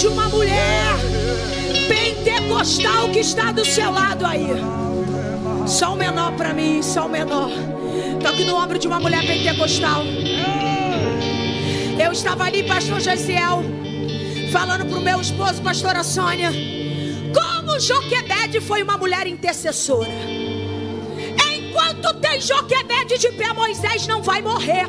de uma mulher pentecostal que está do seu lado aí. Só o menor para mim, só o menor. Toque no ombro de uma mulher pentecostal. Eu estava ali, pastor Jaziel, falando pro meu esposo, pastora Sônia, como Joquebede foi uma mulher intercessora. Enquanto tem Joquebede de pé, Moisés não vai morrer.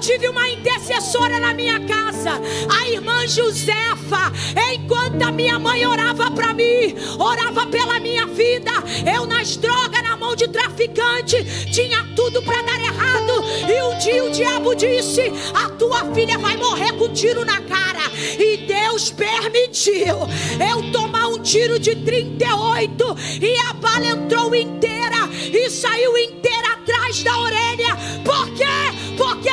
Tive uma intercessora na minha casa, a irmã Josefa. Enquanto a minha mãe orava para mim, orava pela minha vida, eu nas drogas, na mão de traficante, tinha tudo para dar errado. E um dia o diabo disse: A tua filha vai morrer com um tiro na cara. E Deus permitiu eu tomar um tiro de 38 e a bala entrou inteira e saiu inteira atrás da orelha.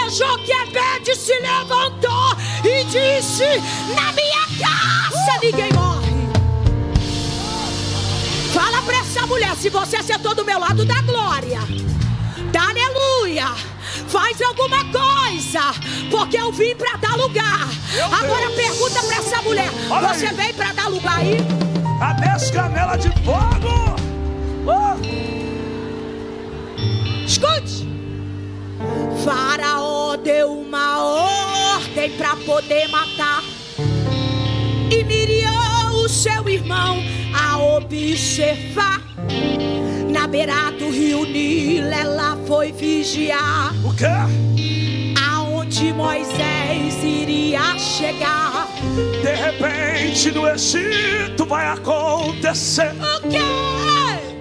Porque Joquebede se levantou e disse: Na minha casa ninguém morre. Fala para essa mulher: se você sentou do meu lado, dá glória, dá aleluia. Faz alguma coisa, porque eu vim para dar lugar. Agora pergunta para essa mulher: Olha Você aí. veio para dar lugar aí? A dez canelas de fogo. Oh, Escute. Faraó deu uma ordem para poder matar. E Miriam, o seu irmão, a observar. Na beira do rio Nilo, ela foi vigiar. o quê? Aonde Moisés iria chegar. De repente no Egito vai acontecer. O quê?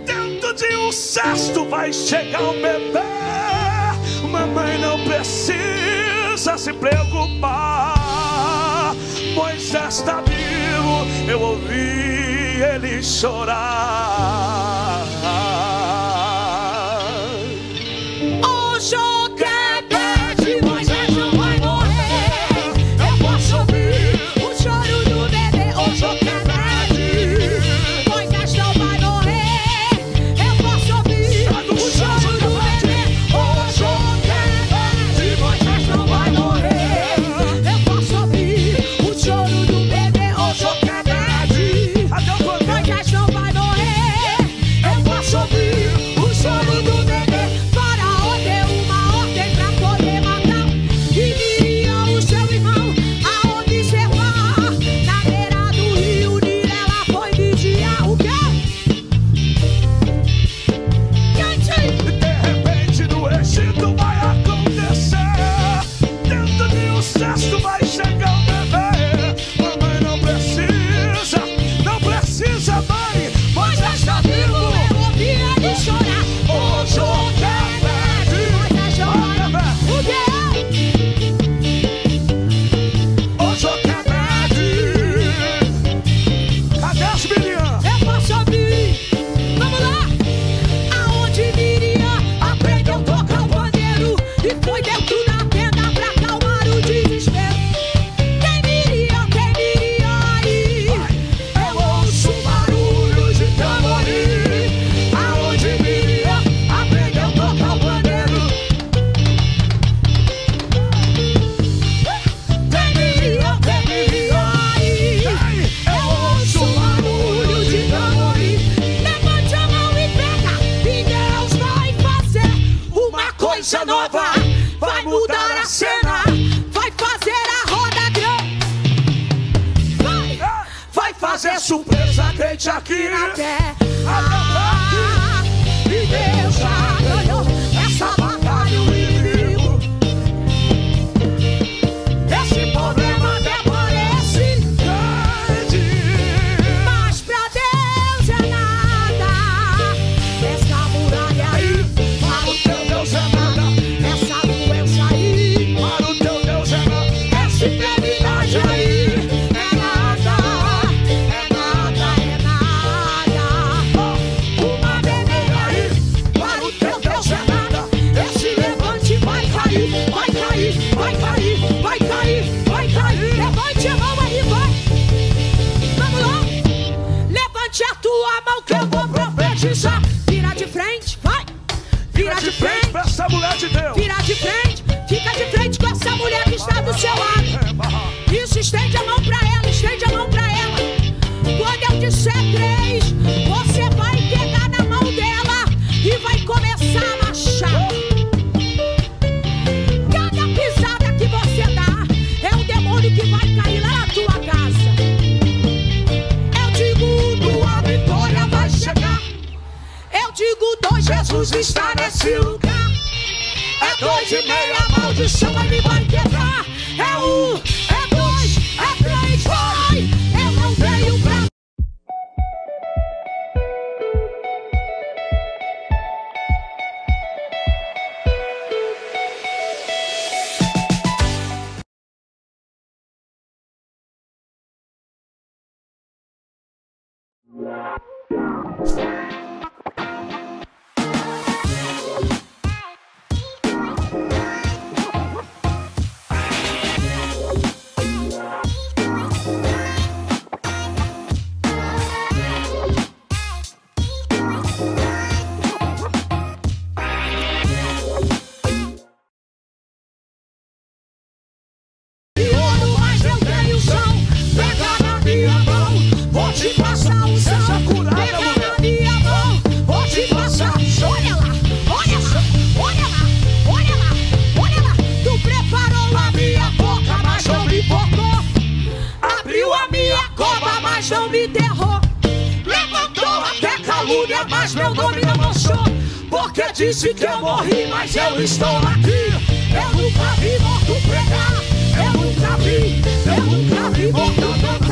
Dentro de um cesto vai chegar um bebê. Mamãe não precisa se preocupar. Moisés está vivo, eu ouvi ele chorar. Crente aqui na que eu vou profetizar. Vira de frente, vai. Vira de frente. pra essa mulher de Deus. Vira de frente, fica de frente com essa mulher que está do seu lado. Isso, estende a mão Está nesse lugar. É dois e meia, maldição, ele vai quebrar. É um, vou te passar o chão. Pega na minha mão, vou te passar. Olha lá, olha lá, olha lá, olha lá, olha lá. Tu preparou a minha boca, mas não me focou. Abriu a minha cova, mas não me enterrou. Levantou até calúnia, mas meu nome não manchou. Porque disse que eu morri, mas eu estou aqui. Eu nunca vi morto pregar. Eu nunca vi, eu nunca vi morto cantar.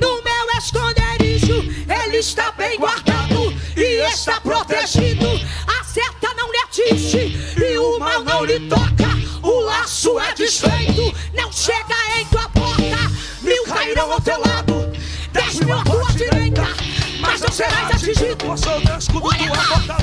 No meu esconderijo, ele está bem guardado e está protegido. A seta não lhe atinge e o mal não lhe toca. O laço é desfeito, não chega em tua porta. Mil cairão ao teu lado, dez mil à tua direita, mas não serás atingido. Olha lá,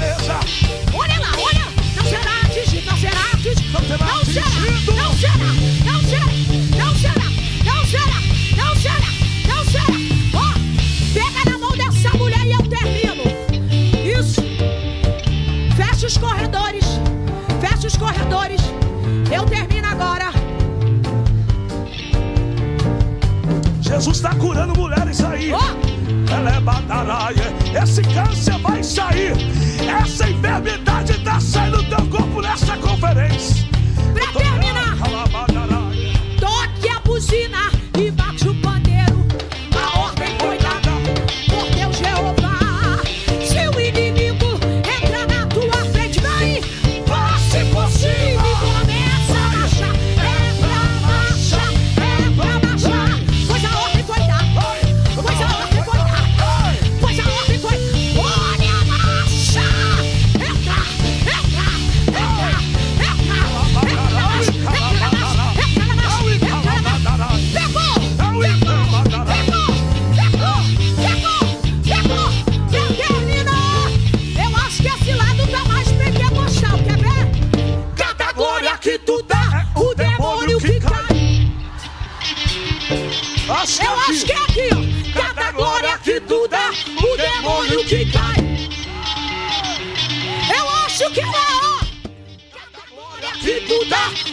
Jesus está curando mulheres aí. Ela é bataraia. Esse câncer vai sair. Essa enfermidade está saindo do teu corpo nessa conferência. Pra terminar, toque a buzina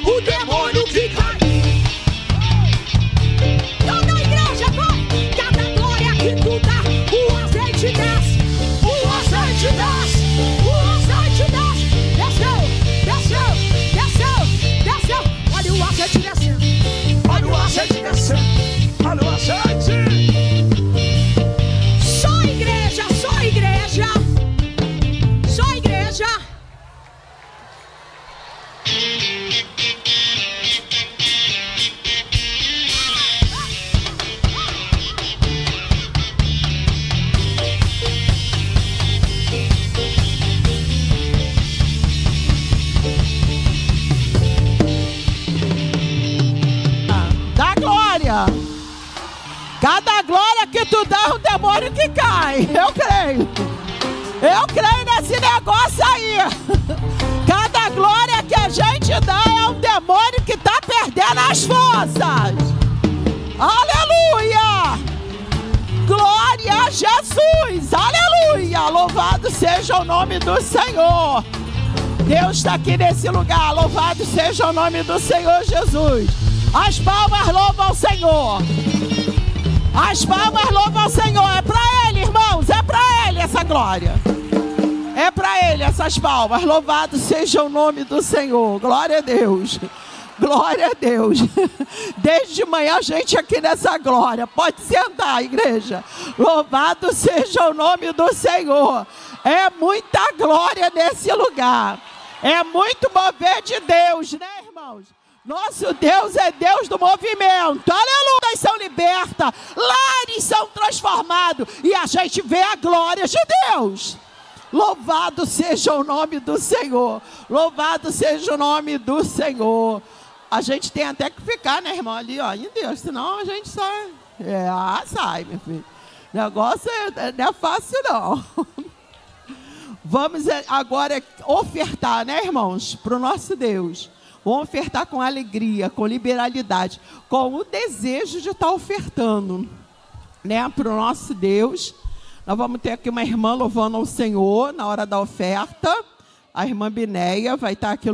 o demônio que. Demônio que cai. Eu creio. Eu creio nesse negócio aí. Cada glória que a gente dá é um demônio que está perdendo. as forças. Aleluia! Glória a Jesus! Aleluia! Louvado seja o nome do Senhor. Deus está aqui nesse lugar. Louvado seja o nome do Senhor Jesus. As palmas louvam o Senhor. As palmas louvam o Senhor. É para Ele, irmãos. É para Ele essa glória. É para Ele essas palmas. Louvado seja o nome do Senhor. Glória a Deus. Glória a Deus. Desde manhã a gente aqui nessa glória. Pode sentar, igreja. Louvado seja o nome do Senhor. É muita glória nesse lugar. É muito mover de Deus, né, irmãos? Nosso Deus é Deus do movimento. Aleluia! São libertas, lares são transformados e a gente vê a glória de Deus. Louvado seja o nome do Senhor. Louvado seja o nome do Senhor. A gente tem até que ficar, né, irmão, ali, ó, em Deus, senão a gente só. É, ah, sai, meu filho. Negócio é, não é fácil, não. Vamos é, agora ofertar, né, irmãos, para o nosso Deus. Vamos ofertar com alegria, com liberalidade, com o desejo de estar ofertando, né, para o nosso Deus. Nós vamos ter aqui uma irmã louvando ao Senhor na hora da oferta. A irmã Binéia vai estar aqui